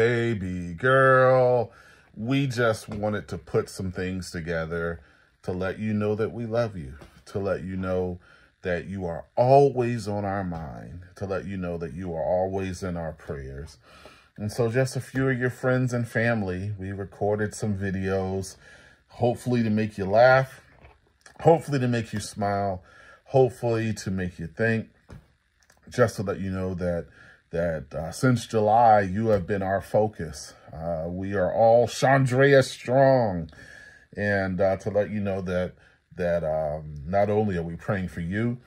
baby girl. We just wanted to put some things together to let you know that we love you, to let you know that you are always on our mind, to let you know that you are always in our prayers. And so just a few of your friends and family, we recorded some videos, hopefully to make you laugh, hopefully to make you smile, hopefully to make you think, just to let you know that that uh, since July, you have been our focus. Uh, we are all Shandrea strong. And uh, to let you know that that um, not only are we praying for you,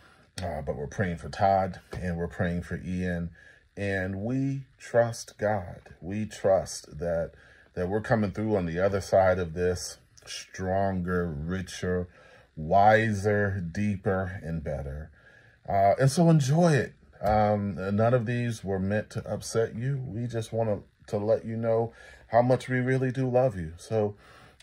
uh, but we're praying for Todd and we're praying for Ian. And we trust God. We trust that that we're coming through on the other side of this stronger, richer, wiser, deeper, and better. Uh, and so enjoy it. Um, none of these were meant to upset you. We just want to, let you know how much we really do love you. So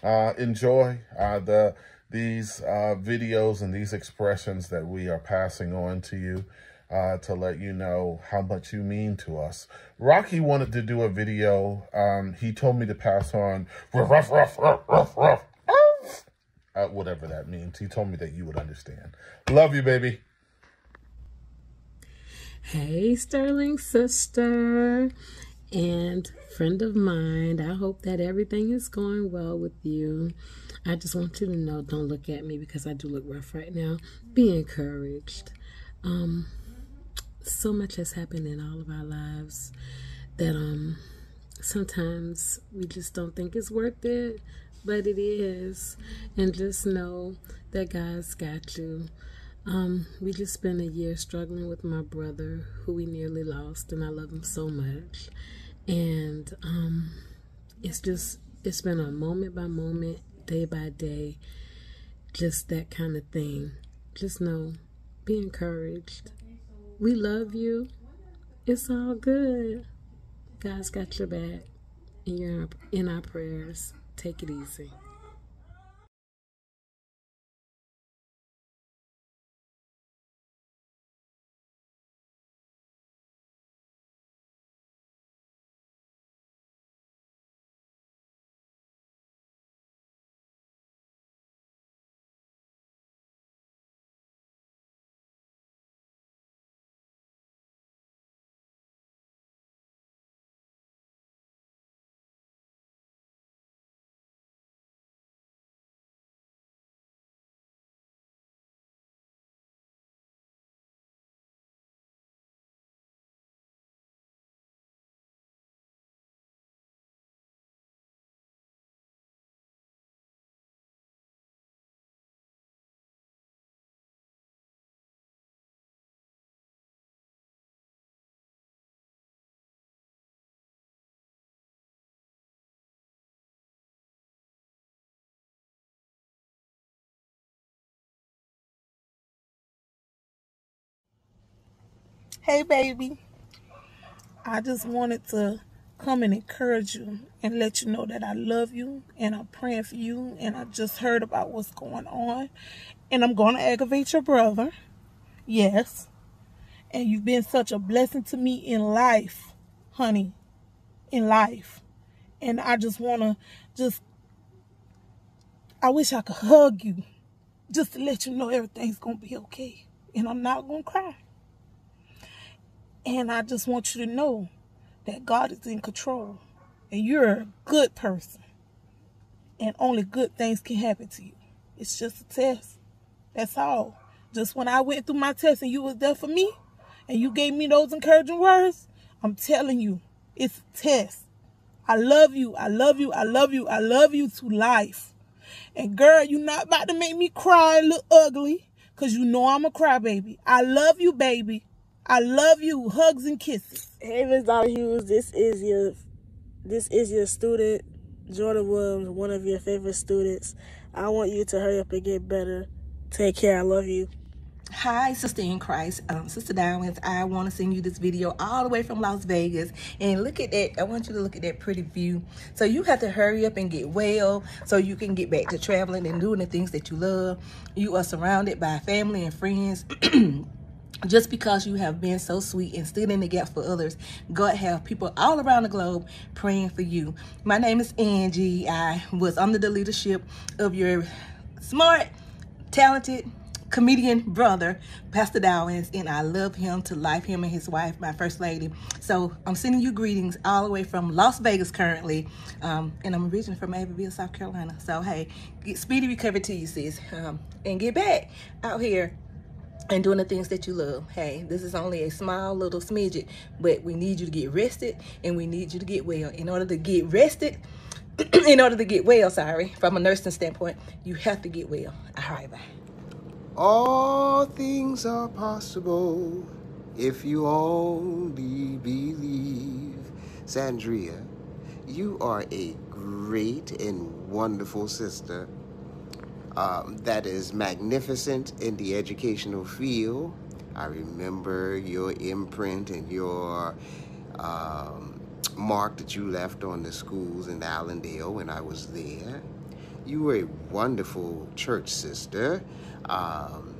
uh, enjoy uh, the these uh, videos and these expressions that we are passing on to you uh, to let you know how much you mean to us. Rocky wanted to do a video. Um, he told me to pass on rough, rough, uh, whatever that means. He told me that you would understand. Love you, baby. Hey, Sterling sister and friend of mine. I hope that everything is going well with you. I just want you to know don't look at me because I do look rough right now. Be encouraged. Um, so much has happened in all of our lives that um sometimes we just don't think it's worth it, but it is. And just know that God's got you. Um, we just spent a year struggling with my brother who we nearly lost, and I love him so much. And um, it's just, it's been a moment by moment, day by day, just that kind of thing. Just know, be encouraged. We love you. It's all good. God's got your back, and you're in our prayers. Take it easy. Hey, baby. I just wanted to come and encourage you and let you know that I love you and I'm praying for you. And I just heard about what's going on. And I'm going to aggravate your brother. Yes. And you've been such a blessing to me in life, honey. In life. And I just want to just, I wish I could hug you just to let you know everything's going to be okay. And I'm not going to cry. And I just want you to know that God is in control and you're a good person. And only good things can happen to you. It's just a test. That's all. Just when I went through my test and you was there for me and you gave me those encouraging words, I'm telling you, it's a test. I love you. I love you. I love you. I love you to life. And girl, you're not about to make me cry and look ugly because you know I'm a crybaby. I love you, baby. I love you. Hugs and kisses. Hey, Ms. Dollar Hughes, this is your this is your student, Jordan Williams, one of your favorite students. I want you to hurry up and get better. Take care. I love you. Hi, Sister in Christ, um, Sister Diamonds. I want to send you this video all the way from Las Vegas. And look at that. I want you to look at that pretty view. So you have to hurry up and get well so you can get back to traveling and doing the things that you love. You are surrounded by family and friends. just because you have been so sweet and stood in the gap for others, God have people all around the globe praying for you. My name is Angie. I was under the leadership of your smart, talented, comedian brother, Pastor Dowling, and I love him to life, him and his wife, my first lady. So I'm sending you greetings all the way from Las Vegas currently, um, and I'm originally from Abbeville, South Carolina. So hey, get speedy recovery to you, sis, um, and get back out here and doing the things that you love. Hey, this is only a small little smidget, but we need you to get rested and we need you to get well. In order to get rested, in order to get well, sorry, from a nursing standpoint, you have to get well. All right, bye. All things are possible if you only believe. Shandrea, you are a great and wonderful sister um, that is magnificent in the educational field. I remember your imprint and your um, mark that you left on the schools in Allendale when I was there. You were a wonderful church sister. Um,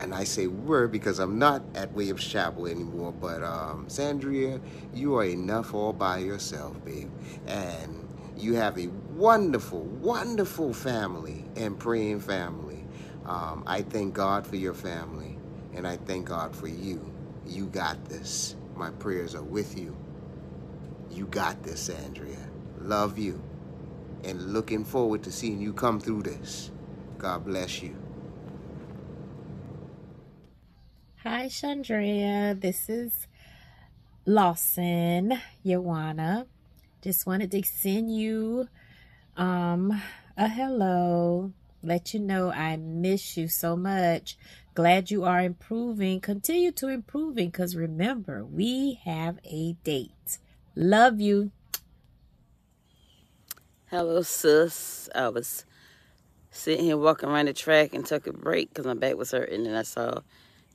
and I say were because I'm not at Williams Chapel anymore, but um, Shandrea, you are enough all by yourself, babe. And you have a wonderful, wonderful family and praying family. Um, I thank God for your family, and I thank God for you. You got this. My prayers are with you. You got this, Andrea. Love you. And looking forward to seeing you come through this. God bless you. Hi, Shandrea. This is Lawson, Joanna. Just wanted to send you um a hello. Let you know I miss you so much. Glad you are improving. Continue to improving because remember, we have a date. Love you. Hello, sis. I was sitting here walking around the track and took a break because my back was hurting, and I saw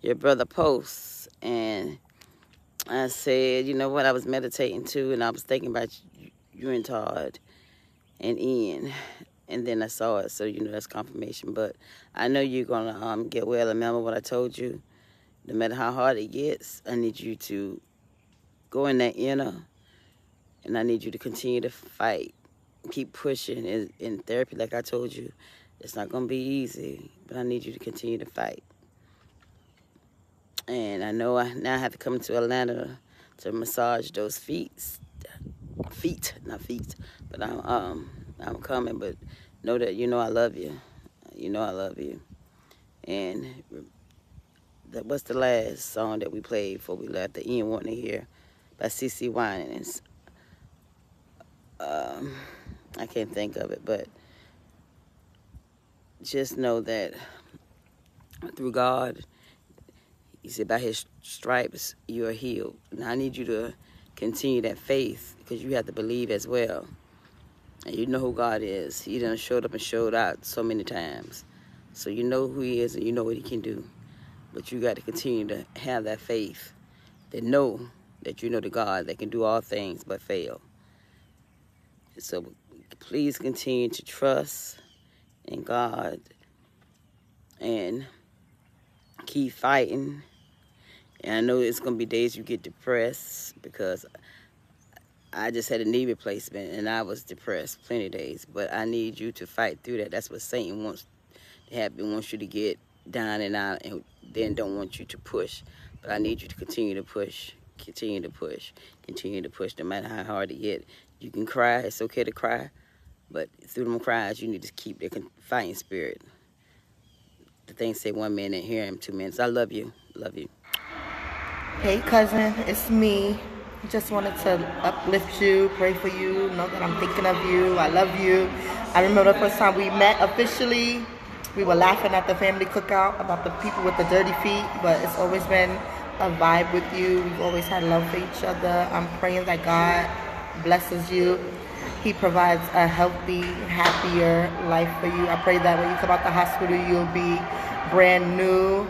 your brother post, and I said, you know what? I was meditating too, and I was thinking about you, and Todd and Ian, and then I saw it, so you know that's confirmation. But I know you're gonna um, get well. Remember what I told you. No matter how hard it gets, I need you to go in that inner, and I need you to continue to fight, keep pushing. In, in therapy, like I told you, it's not gonna be easy, but I need you to continue to fight. And I know I now have to come to Atlanta to massage those feet, feet, not feet, but I'm um I'm coming. But know that you know I love you. You know I love you. And that was the last song that we played before we left. The Ian wanting to hear by CeCe Winans. Um, I can't think of it, but just know that through God, He said, by His stripes you are healed. And I need you to continue that faith because you have to believe as well. And you know who God is. He done showed up and showed out so many times. So you know who He is and you know what He can do. But you got to continue to have that faith, that know that you know the God that can do all things but fail. So please continue to trust in God and keep fighting. And I know it's going to be days you get depressed because I just had a knee replacement and I was depressed plenty of days. But I need you to fight through that. That's what Satan wants to happen. Wants you to get down and out and then don't want you to push. But I need you to continue to push. Continue to push. Continue to push no matter how hard it gets. You can cry. It's okay to cry. But through them cries, you need to keep the fighting spirit. The thing say one minute, hear him two minutes. I love you. Love you. Hey, cousin, it's me. Just wanted to uplift you, pray for you, know that I'm thinking of you. I love you. I remember the first time we met officially. We were laughing at the family cookout about the people with the dirty feet, but it's always been a vibe with you. We've always had love for each other. I'm praying that God blesses you. He provides a healthy, happier life for you. I pray that when you come out the hospital, you'll be brand new.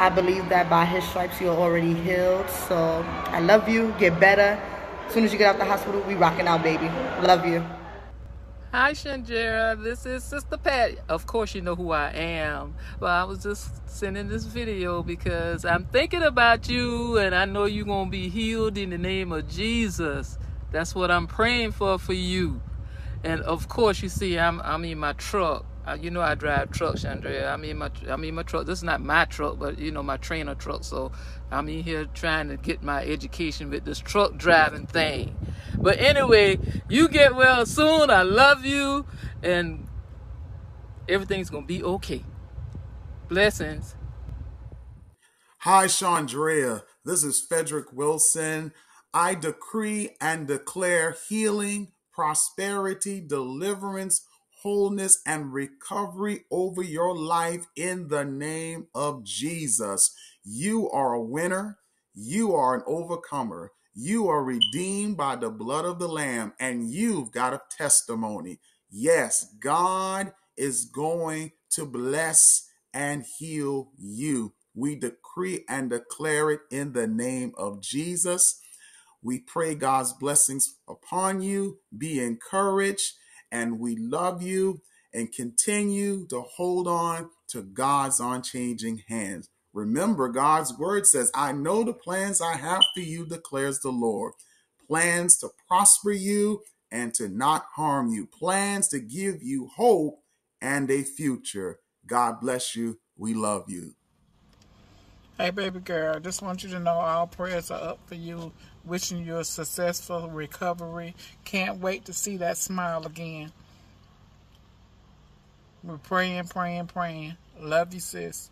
I believe that by his stripes you're already healed. So I love you. Get better. As soon as you get out of the hospital, we rocking out, baby. Love you. Hi, Shandrea. This is Sister Pat. Of course, you know who I am. But I was just sending this video because I'm thinking about you and I know you're going to be healed in the name of Jesus. That's what I'm praying for for you. And of course, you see, I'm, I'm in my truck. Uh, you know I drive trucks, Andrea. I'm in my I'm in my truck. This is not my truck, but you know my trainer truck. So I'm in here trying to get my education with this truck driving thing. But anyway, you get well soon. I love you, and everything's gonna be okay. Blessings. Hi, Shandrea. This is Frederick Wilson. I decree and declare healing, prosperity, deliverance, wholeness, and recovery over your life in the name of Jesus. You are a winner. You are an overcomer. You are redeemed by the blood of the Lamb, and you've got a testimony. Yes, God is going to bless and heal you. We decree and declare it in the name of Jesus. We pray God's blessings upon you. Be encouraged, and we love you and continue to hold on to God's unchanging hands. Remember, God's word says, I know the plans I have for you, declares the Lord. Plans to prosper you and to not harm you, plans to give you hope and a future. God bless you. We love you. Hey, baby girl, just want you to know all prayers are up for you. Wishing you a successful recovery. Can't wait to see that smile again. We're praying, praying, praying. Love you, sis.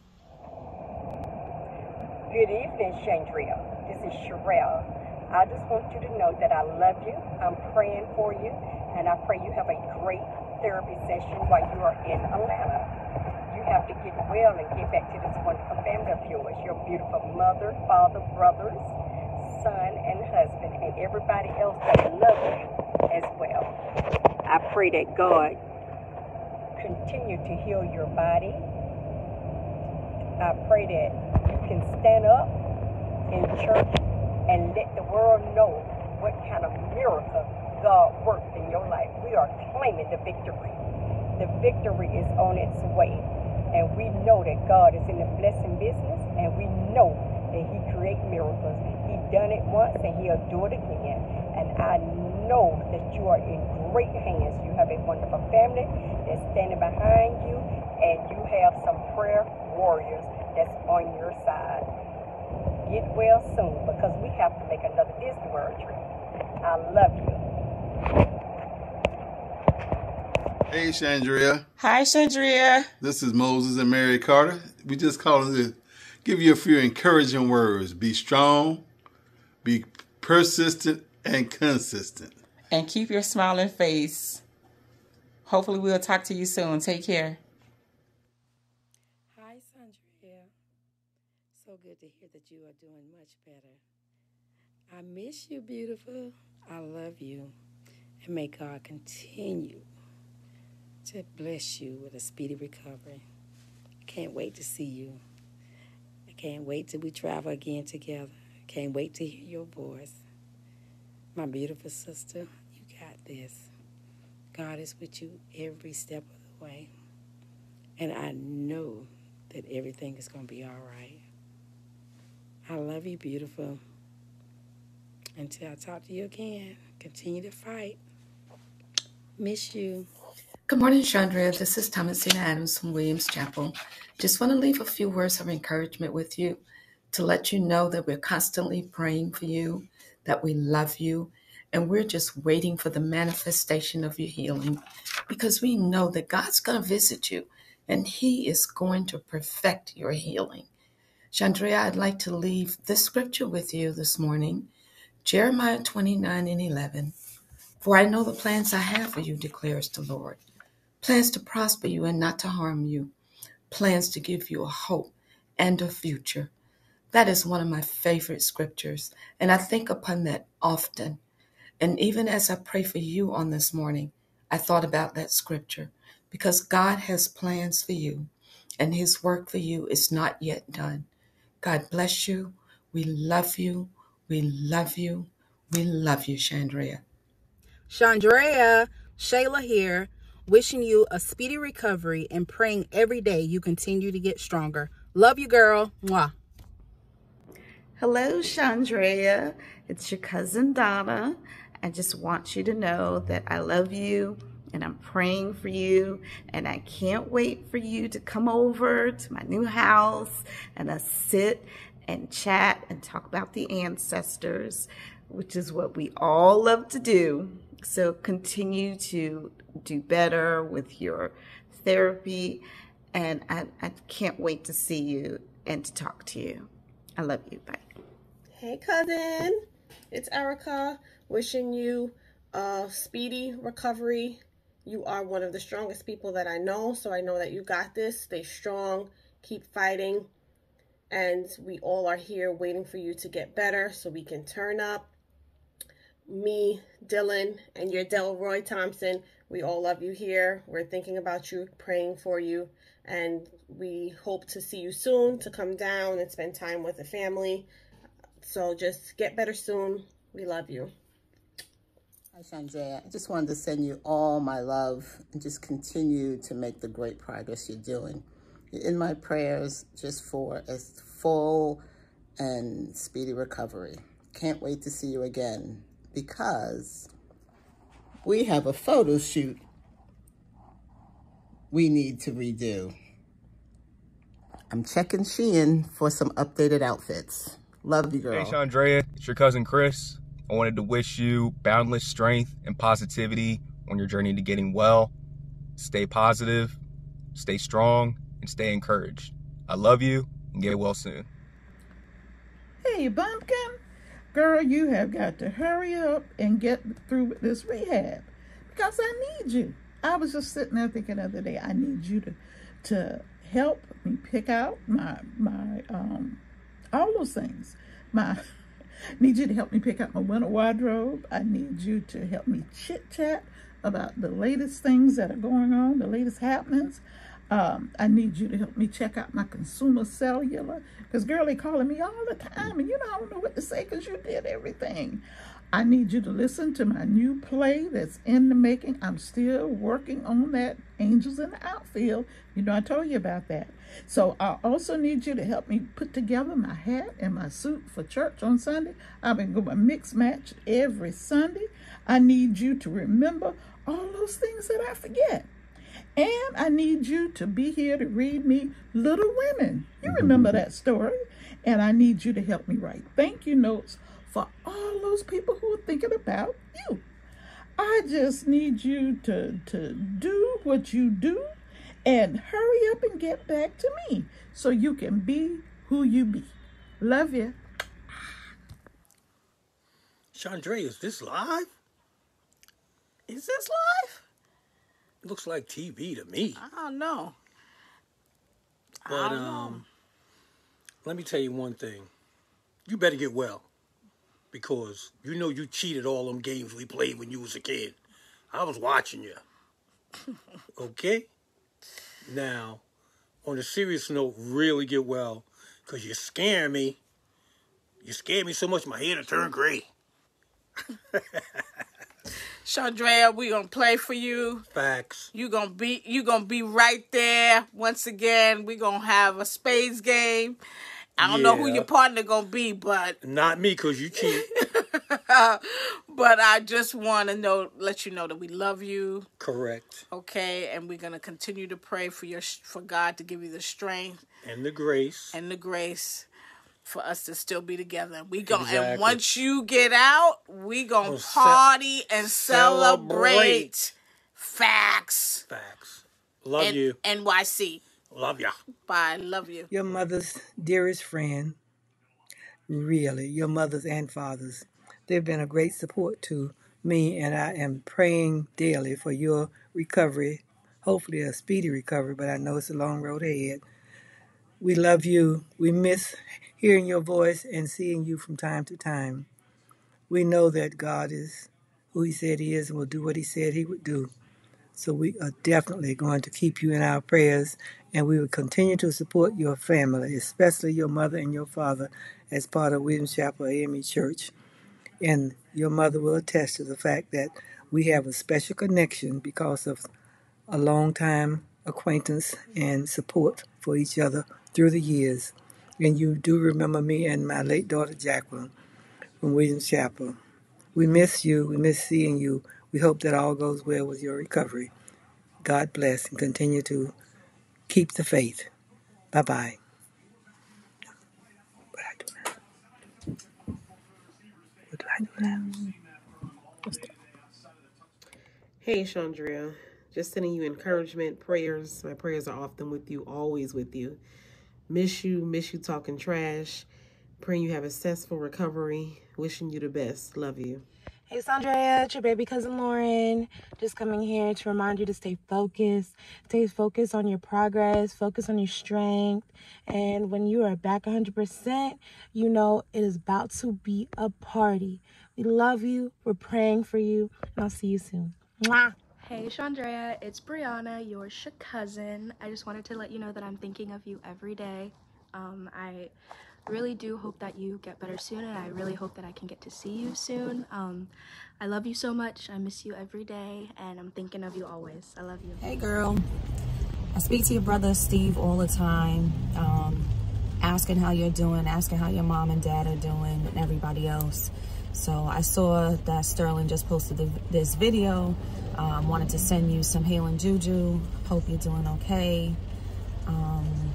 Good evening, Shandrea. This is Sherelle. I just want you to know that I love you. I'm praying for you, and I pray you have a great therapy session while you are in Atlanta. You have to get well and get back to this wonderful family of yours, your beautiful mother, father, brothers, son, and husband, and everybody else that loves you as well. I pray that God continue to heal your body. I pray that you can stand up in church and let the world know what kind of miracle God worked in your life. We are claiming the victory. The victory is on its way. And we know that God is in the blessing business and we know that He create miracles. He done it once and He'll do it again. And I know that you are in great hands. You have a wonderful family that's standing behind you and you have some prayer warriors that's on your side. Get well soon because we have to make another Disney World trip. I love you. Hey, Shandrea. Hi, Shandrea. This is Moses and Mary Carter. We just calling to give you a few encouraging words. Be strong, be persistent, and consistent. And keep your smiling face. Hopefully, we'll talk to you soon. Take care. Hi, Shandrea. So good to hear that you are doing much better. I miss you, beautiful. I love you. And may God continue to bless you with a speedy recovery. Can't wait to see you. Can't wait till we travel again together. Can't wait to hear your voice. My beautiful sister, you got this. God is with you every step of the way. And I know that everything is going to be all right. I love you, beautiful. Until I talk to you again, continue to fight. Miss you. Good morning, Chandra. This is Thomasina Adams from Williams Chapel. Just want to leave a few words of encouragement with you to let you know that we're constantly praying for you, that we love you, and we're just waiting for the manifestation of your healing because we know that God's going to visit you and He is going to perfect your healing. Shandrea, I'd like to leave this scripture with you this morning Jeremiah 29 and 11. For I know the plans I have for you, declares the Lord plans to prosper you and not to harm you, plans to give you a hope and a future. That is one of my favorite scriptures, and I think upon that often. And even as I pray for you on this morning, I thought about that scripture because God has plans for you, and His work for you is not yet done. God bless you. We love you. We love you. We love you, Shandrea. Shandrea, Shayla here, wishing you a speedy recovery and praying every day you continue to get stronger. Love you, girl. Mwah. Hello, Shandrea. It's your cousin Donna. I just want you to know that I love you and I'm praying for you and I can't wait for you to come over to my new house and us sit and chat and talk about the ancestors, which is what we all love to do. So continue to do better with your therapy and I, I can't wait to see you and to talk to you. I love you. Bye. Hey, cousin. It's Erica wishing you a speedy recovery. You are one of the strongest people that I know, so I know that you got this. Stay strong, keep fighting, and we all are here waiting for you to get better so we can turn up. Me, Dylan, and your Delroy Thompson, we all love you here. We're thinking about you, praying for you, and we hope to see you soon to come down and spend time with the family. So just get better soon. We love you. Hi, Shandrea. I just wanted to send you all my love and just continue to make the great progress you're doing. You're in my prayers just for a full and speedy recovery. Can't wait to see you again because we have a photo shoot we need to redo. I'm checking Shein for some updated outfits. Love you, girl. Hey, Shandrea. It's your cousin Chris. I wanted to wish you boundless strength and positivity on your journey to getting well. Stay positive, stay strong, and stay encouraged. I love you and get well soon. Hey, Bumpkin. Girl, you have got to hurry up and get through this rehab because I need you. I was just sitting there thinking the other day, I need you to to help me pick out my my um all those things. My need you to help me pick out my winter wardrobe. I need you to help me chit chat about the latest things that are going on, the latest happenings. Um, I need you to help me check out my consumer cellular because girl, they calling me all the time, and you know I don't know what to say because you did everything. I need you to listen to my new play that's in the making. I'm still working on that Angels in the Outfield. You know, I told you about that. So I also need you to help me put together my hat and my suit for church on Sunday. I've been going mix match every Sunday. I need you to remember all those things that I forget. And I need you to be here to read me Little Women. You remember that story. And I need you to help me write thank you notes for all those people who are thinking about you. I just need you to, to do what you do and hurry up and get back to me so you can be who you be. Love you. Chandra, is this live? Is this live? Looks like TV to me. I don't know. But um, let me tell you one thing. You better get well. Because you know you cheated all them games we played when you was a kid. I was watching you. okay? Now, on a serious note, really get well. Because you scare me. You scare me so much my hair to turn gray. Shandrea, we gonna play for you. Facts. You gonna be you gonna be right there once again. We gonna have a spades game. I don't know who your partner gonna be, but Not me, because you cheat. but I just want to know, let you know that we love you. Correct. Okay, and we're gonna continue to pray for your for God to give you the strength And the grace. and the grace for us to still be together. We going and once you get out, we gonna Gonna ce- party and celebrate. celebrate. Facts. Facts. Love N- you. NYC. Love ya. Bye. Love you. Your mother's dearest friend, really, your mother's and father's. They've been a great support to me, and I am praying daily for your recovery. Hopefully, a speedy recovery, but I know it's a long road ahead. We love you. We miss hearing your voice and seeing you from time to time. We know that God is who He said He is and will do what He said He would do. So we are definitely going to keep you in our prayers and we will continue to support your family, especially your mother and your father, as part of Williams Chapel AME Church. And your mother will attest to the fact that We have a special connection because of a long time acquaintance and support for each other through the years. And you do remember me and my late daughter Jacqueline from Williams Chapel. We miss you. We miss seeing you. We hope that all goes well with your recovery. God bless and continue to keep the faith. Bye bye. Hey, Shandrea. Just sending you encouragement, prayers. My prayers are often with you, always with you. Miss you, miss you talking trash. Praying you have a successful recovery. Wishing you the best. Love you. Hey Sandra, it's your baby cousin Lauren. Just coming here to remind you to stay focused. Stay focused on your progress, focus on your strength. And when you are back 100%, you know it is about to be a party. We love you. We're praying for you. And I'll see you soon. Mwah. Hey Shandrea, it's Brianna, your cousin. I just wanted to let you know that I'm thinking of you every day. Um, I really do hope that you get better soon, and I really hope that I can get to see you soon. Um, I love you so much. I miss you every day, and I'm thinking of you always. I love you. Hey, girl. I speak to your brother Steve all the time, um, asking how you're doing, asking how your mom and dad are doing, and everybody else. So I saw that Sterling just posted the, this video. Um, wanted to send you some healing juju. Hope you're doing okay. Um,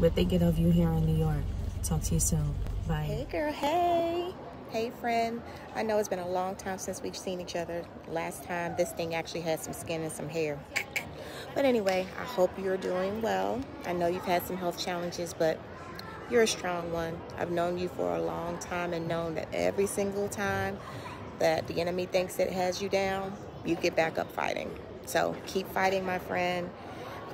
we're thinking of you here in New York. Talk to you soon. Bye. Hey, girl. Hey. Hey, friend. I know it's been a long time since we've seen each other. Last time, this thing actually had some skin and some hair. But anyway, I hope you're doing well. I know you've had some health challenges, but you're a strong one. I've known you for a long time and known that every single time that the enemy thinks it has you down, you get back up fighting. So keep fighting, my friend.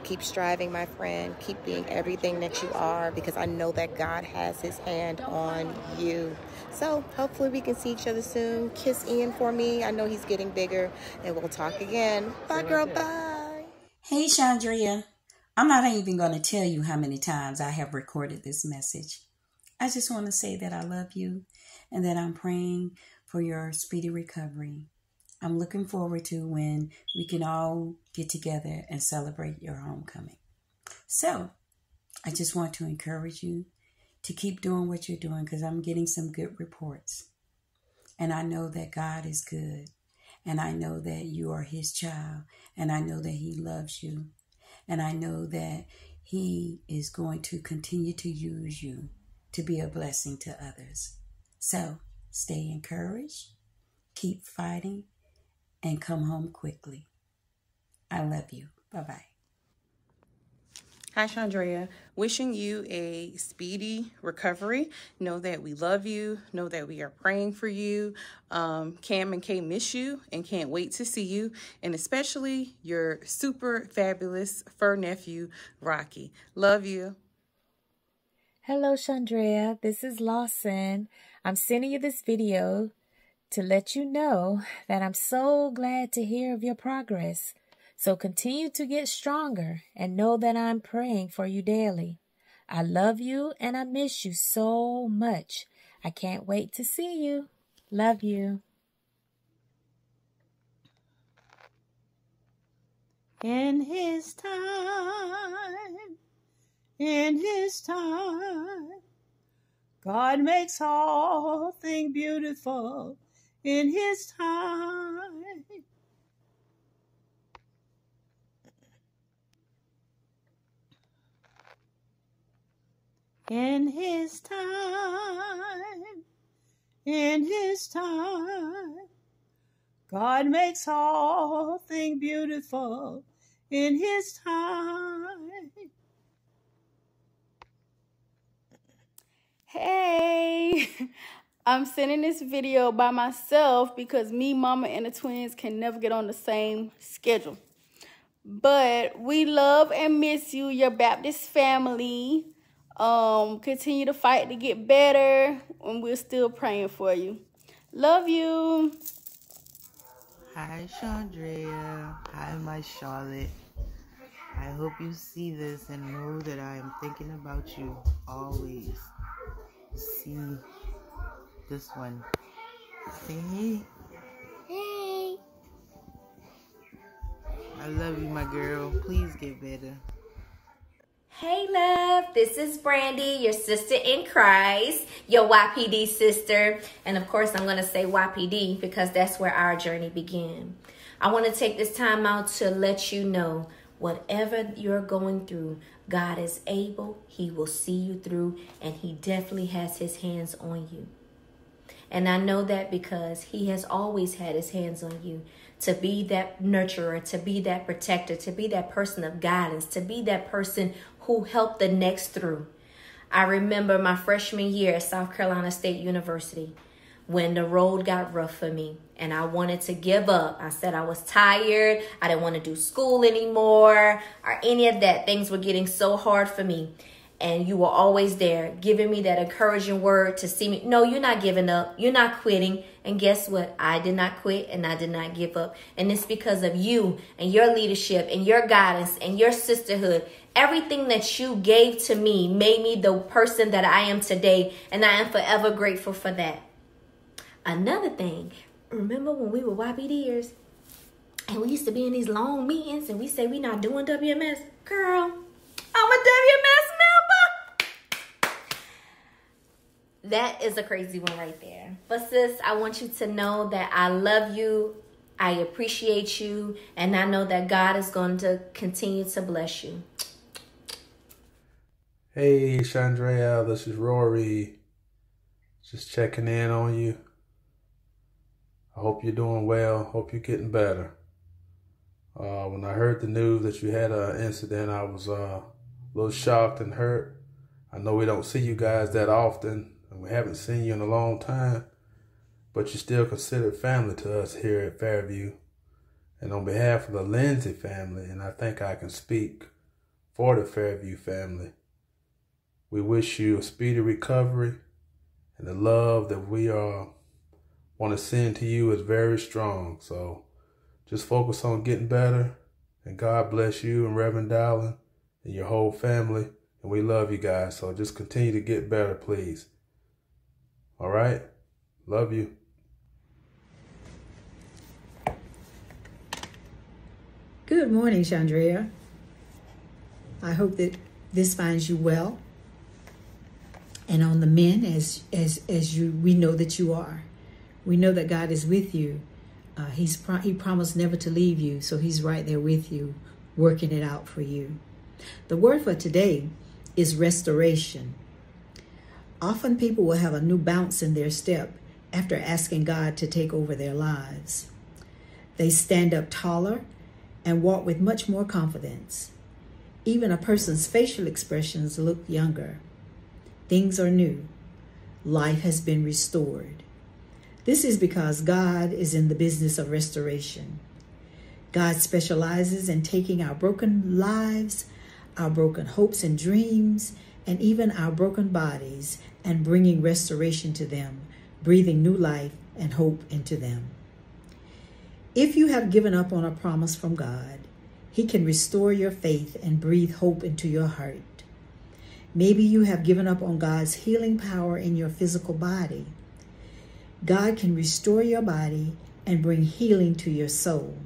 Keep striving, my friend. Keep being everything that you are because I know that God has his hand on you. So hopefully we can see each other soon. Kiss Ian for me. I know he's getting bigger and we'll talk again. Bye, girl. Bye. Hey, Shandrea. I'm not even going to tell you how many times I have recorded this message. I just want to say that I love you and that I'm praying for your speedy recovery. I'm looking forward to when we can all get together and celebrate your homecoming. So, I just want to encourage you to keep doing what you're doing because I'm getting some good reports. And I know that God is good. And I know that you are His child. And I know that He loves you. And I know that He is going to continue to use you to be a blessing to others. So, stay encouraged, keep fighting, and come home quickly. I love you. Bye bye. Hi, Shandrea. Wishing you a speedy recovery. Know that we love you. Know that we are praying for you. Um, Cam and Kay miss you and can't wait to see you. And especially your super fabulous fur nephew, Rocky. Love you. Hello, Shandrea. This is Lawson. I'm sending you this video to let you know that I'm so glad to hear of your progress. So continue to get stronger and know that I'm praying for you daily. I love you and I miss you so much. I can't wait to see you. Love you. In his time, in his time, God makes all things beautiful in his time. In his time, in his time, God makes all things beautiful in his time. Hey, I'm sending this video by myself because me, mama, and the twins can never get on the same schedule. But we love and miss you, your Baptist family. Um, continue to fight to get better, and we're still praying for you. Love you. Hi, Shandrea. Hi, my Charlotte. I hope you see this and know that I am thinking about you always. See this one. Say hey. Hey. I love you, my girl. Please get better. Hey, love. This is Brandy, your sister in Christ, your YPD sister. And of course, I'm going to say YPD because that's where our journey began. I want to take this time out to let you know whatever you're going through, God is able, He will see you through, and He definitely has His hands on you. And I know that because He has always had His hands on you to be that nurturer, to be that protector, to be that person of guidance, to be that person who helped the next through. I remember my freshman year at South Carolina State University when the road got rough for me and I wanted to give up. I said I was tired. I didn't want to do school anymore or any of that. Things were getting so hard for me. And you were always there giving me that encouraging word to see me. No, you're not giving up. You're not quitting. And guess what? I did not quit and I did not give up. And it's because of you and your leadership and your guidance and your sisterhood. Everything that you gave to me made me the person that I am today. And I am forever grateful for that. Another thing, remember when we were YPDers and we used to be in these long meetings and we say we not doing WMS? Girl, I'm a WMS member. That is a crazy one right there. But sis, I want you to know that I love you. I appreciate you. And I know that God is going to continue to bless you. Hey, Shandrea, this is Rory. Just checking in on you. I hope you're doing well. Hope you're getting better. Uh, when I heard the news that you had an incident, I was uh, a little shocked and hurt. I know we don't see you guys that often, and we haven't seen you in a long time, but you're still considered family to us here at Fairview. And on behalf of the Lindsay family, and I think I can speak for the Fairview family, we wish you a speedy recovery and the love that we uh, are want to send to you is very strong. So just focus on getting better. And God bless you and Reverend Dowling and your whole family. And we love you guys. So just continue to get better, please. All right? Love you. Good morning, Shandrea. I hope that this finds you well. And on the men as as as you we know that you are. We know that God is with you. Uh, he's pro- He promised never to leave you, so He's right there with you, working it out for you. The word for today is restoration. Often people will have a new bounce in their step after asking God to take over their lives. They stand up taller and walk with much more confidence. Even a person's facial expressions look younger. Things are new. Life has been restored. This is because God is in the business of restoration. God specializes in taking our broken lives, our broken hopes and dreams, and even our broken bodies and bringing restoration to them, breathing new life and hope into them. If you have given up on a promise from God, He can restore your faith and breathe hope into your heart. Maybe you have given up on God's healing power in your physical body. God can restore your body and bring healing to your soul.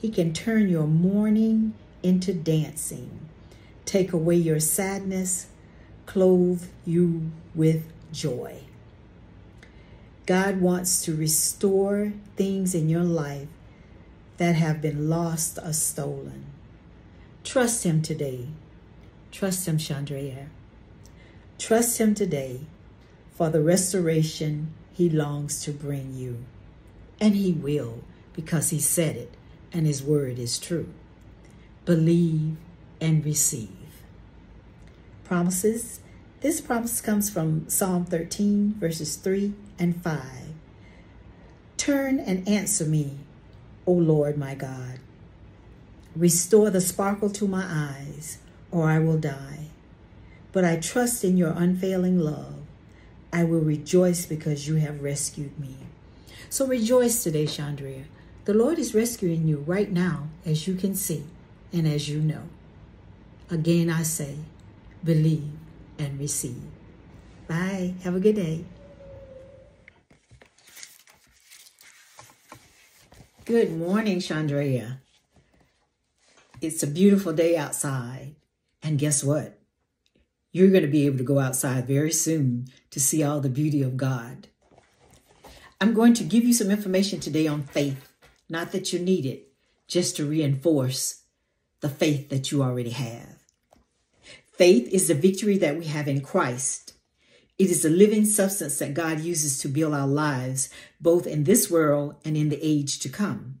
He can turn your mourning into dancing, take away your sadness, clothe you with joy. God wants to restore things in your life that have been lost or stolen. Trust Him today. Trust Him, Shandrea. Trust Him today for the restoration He longs to bring you. And He will because He said it and His word is true. Believe and receive. Promises. This promise comes from Psalm 13, verses 3 and 5. Turn and answer me, O Lord my God. Restore the sparkle to my eyes, or I will die. But I trust in your unfailing love. I will rejoice because you have rescued me. So rejoice today, Shandrea. The Lord is rescuing you right now, as you can see and as you know. Again, I say, believe and receive. Bye. Have a good day. Good morning, Shandrea. It's a beautiful day outside. And guess what? You're going to be able to go outside very soon to see all the beauty of God. I'm going to give you some information today on faith. Not that you need it, just to reinforce the faith that you already have. Faith is the victory that we have in Christ. It is the living substance that God uses to build our lives, both in this world and in the age to come.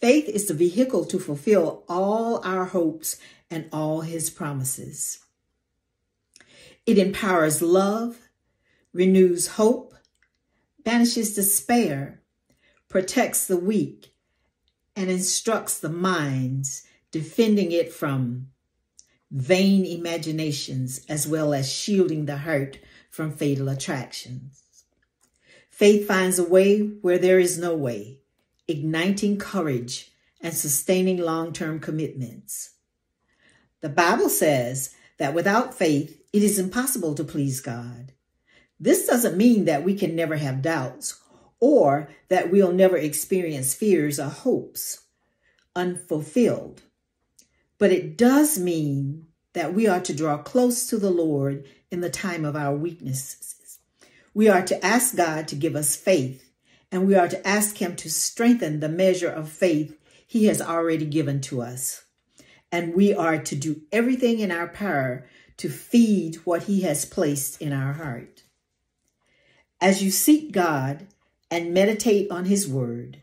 Faith is the vehicle to fulfill all our hopes and all his promises. It empowers love, renews hope, banishes despair, protects the weak, and instructs the minds, defending it from vain imaginations as well as shielding the hurt from fatal attractions. Faith finds a way where there is no way, igniting courage and sustaining long-term commitments. The Bible says that without faith, it is impossible to please God. This doesn't mean that we can never have doubts or that we'll never experience fears or hopes unfulfilled. But it does mean that we are to draw close to the Lord in the time of our weaknesses. We are to ask God to give us faith, and we are to ask Him to strengthen the measure of faith He has already given to us. And we are to do everything in our power to feed what He has placed in our heart. As you seek God and meditate on His Word,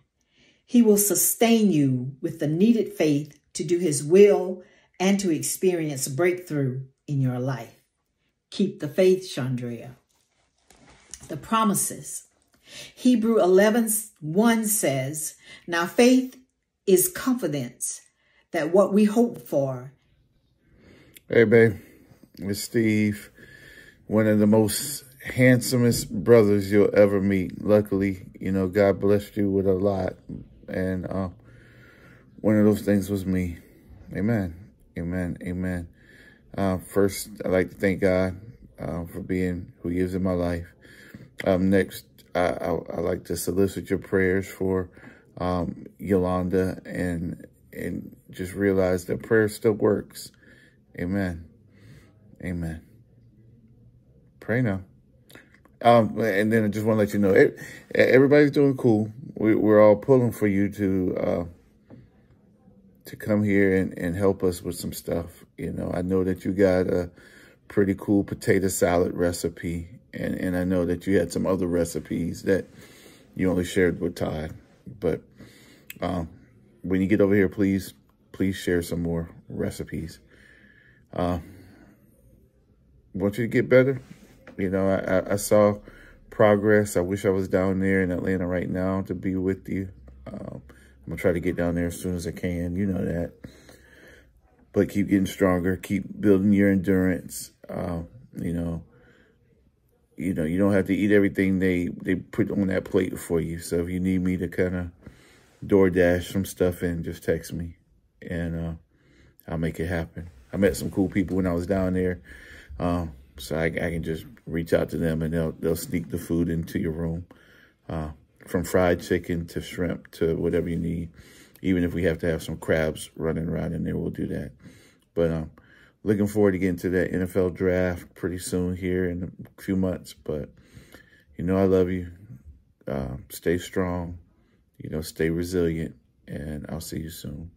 He will sustain you with the needed faith to do His will and to experience breakthrough in your life. Keep the faith, Shandrea. The promises. Hebrew 11 1 says, Now faith is confidence that what we hope for. Hey, babe. It's Steve. One of the most handsomest brothers you'll ever meet. Luckily, you know, God blessed you with a lot. And uh, one of those things was me. Amen. Amen. Amen. Uh, first, I'd like to thank God uh, for being who he is in my life. Um, next, I, I, I, like to solicit your prayers for um, Yolanda and and just realize that prayer still works. Amen. Amen. Pray now. Um, and then I just want to let you know, everybody's doing cool. We, are all pulling for you to uh, to come here and, and help us with some stuff. You know, I know that you got a pretty cool potato salad recipe, and, and I know that you had some other recipes that you only shared with Todd. But um, when you get over here, please, please share some more recipes. Uh, want you to get better. You know, I, I saw progress. I wish I was down there in Atlanta right now to be with you. Um, I'm going to try to get down there as soon as I can. You know that. But keep getting stronger. Keep building your endurance. Uh, you know, you know, you don't have to eat everything they, they put on that plate for you. So if you need me to kind of DoorDash some stuff in, just text me. And uh, I'll make it happen. I met some cool people when I was down there. Um, so I, I, can just reach out to them and they'll, they'll sneak the food into your room. Uh, from fried chicken to shrimp to whatever you need. Even if we have to have some crabs running around in there, we'll do that. But um, looking forward to getting to that NFL draft pretty soon here in a few months. But, you know, I love you. Uh, stay strong, you know, stay resilient, and I'll see you soon.